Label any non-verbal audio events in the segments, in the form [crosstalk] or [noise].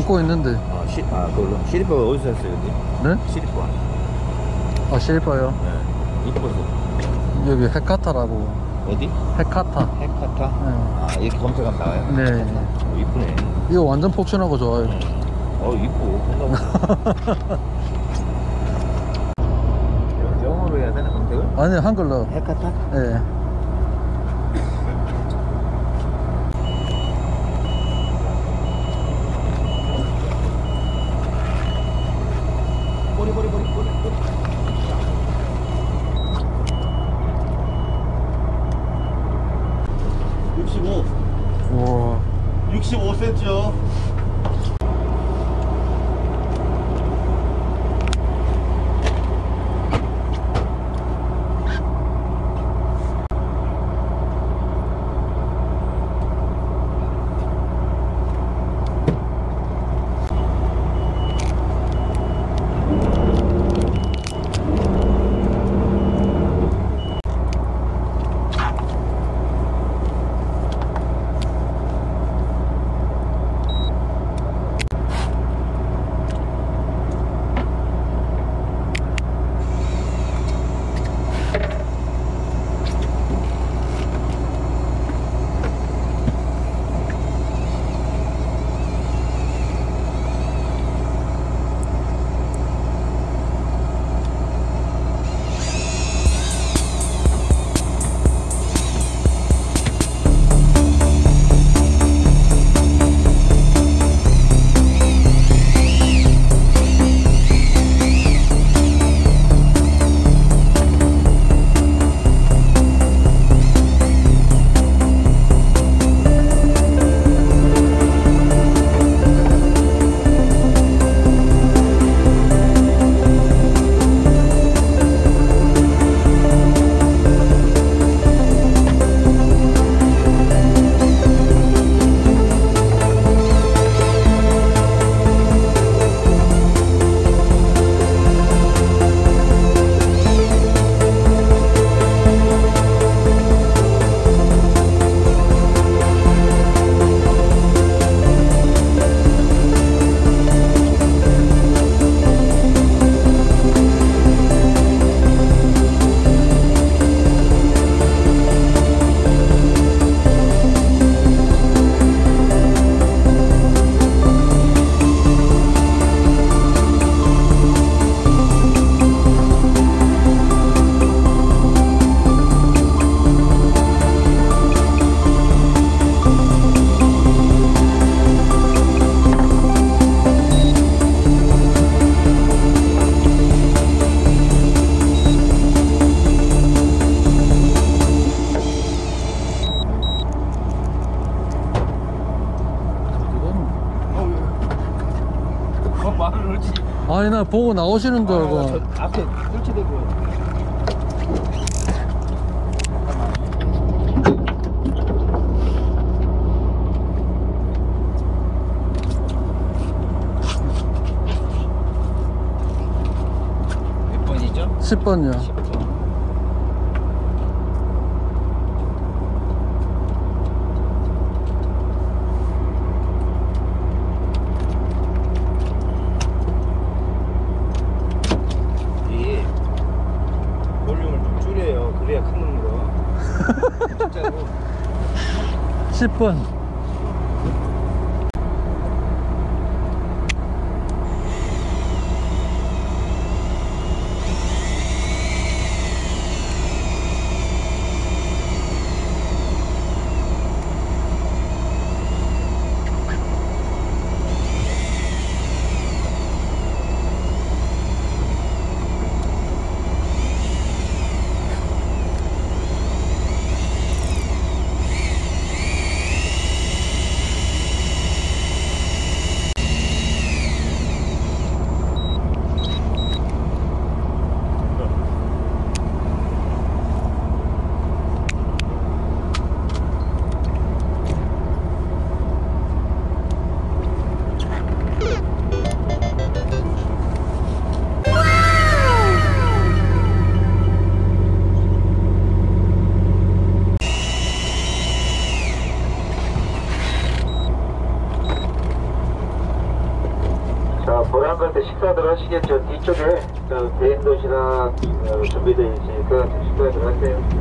감고 있는데 아, 시, 아, 그걸로. 시리퍼가 어디서 샀어요, 여기? 네? 시리퍼. 아 실버요 네. 이뻐서. 여기 헤카타라고 어디? 헤카타 헤카타? 네. 아, 이렇게 검색하면 나와요? 네 어, 이쁘네. 이거 완전 폭신하고 좋아요 어, 이쁘. [laughs] 영어로 해야 되나, 검색을? 아니 한글로 헤카타? 예 পরিবর্তন 아니 나 보고 나오시는 줄 알고 아, 저 앞에 설치되고. 몇 번이죠? 10번이요 10번. 이 볼륨을 좀 줄여요. 그래야 큰 놈으로. 진짜로. 10번 자, 갈때 식사들 하시겠죠? 뒤쪽에 저 개인 도시락 어, 준비되어 있으니까 식사들 하세요.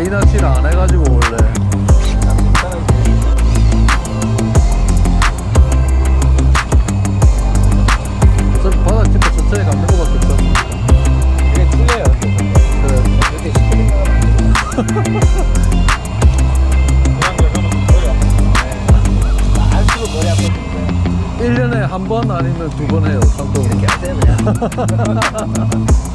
제가 이 낚시를 안 해가지고 원래. 어차피 바다 찍고 천천히 가는 거밖에 없어 이게 틀려요. 그래. 이렇게 시키는 안 쓰고 머리 아프는데 1년에 한 번 아니면 두 번 해요 참고 이렇게 하세요 [laughs]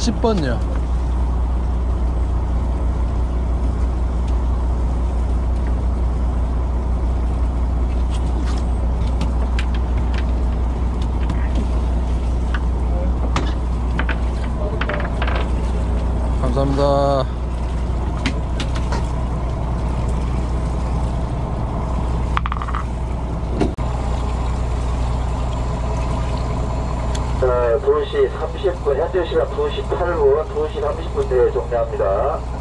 10번요. 감사합니다. 자, 2시 30분, 현재 시간 2시 8분, 2시 30분에 종료합니다.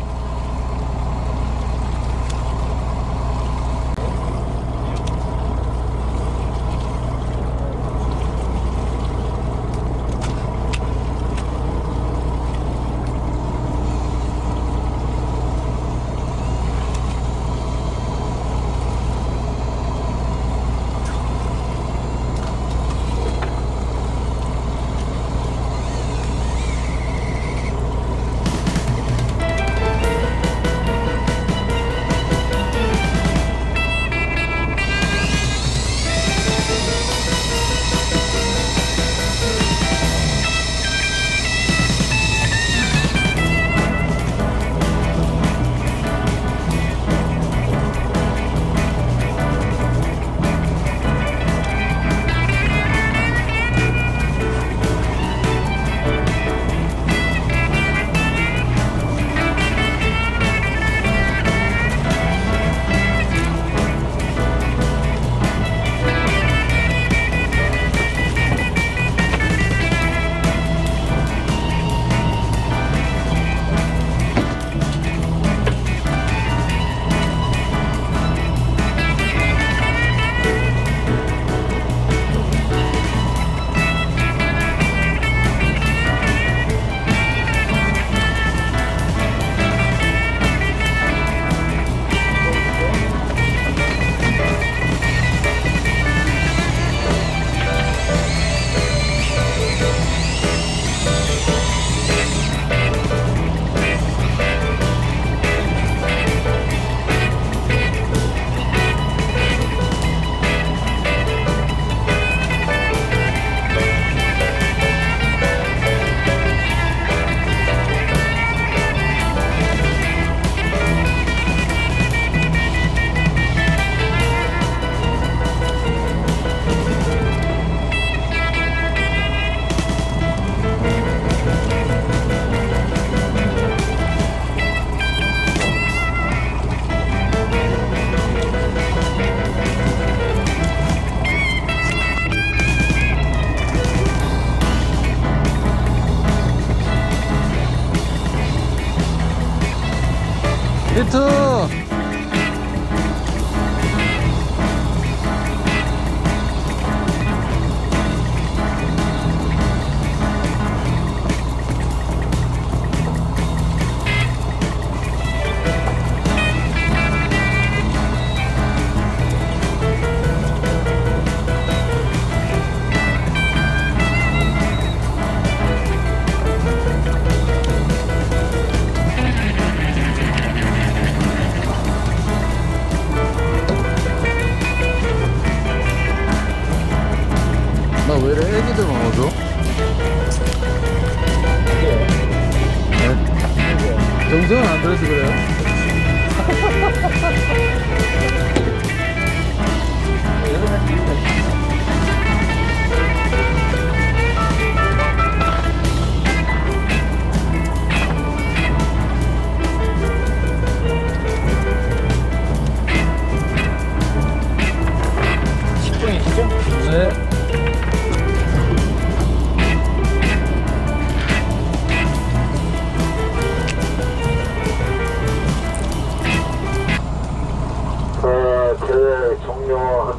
정성은 안 들어서 그래요? [laughs]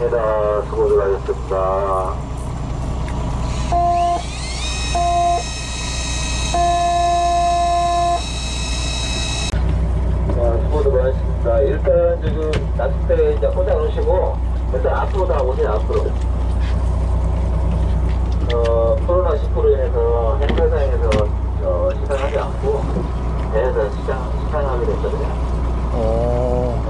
감사합니다. 수고들 하셨습니다. 자, 수고들 많으셨습니다. 일단 지금 낚싯대에 이제 꽂아 놓으시고, 일단 앞으로 나오세요, 앞으로. 어, 코로나19로 인해서 행사장에서 어, 시상하지 않고, 대회에서 시상, 시상하게 됐거든요. 어...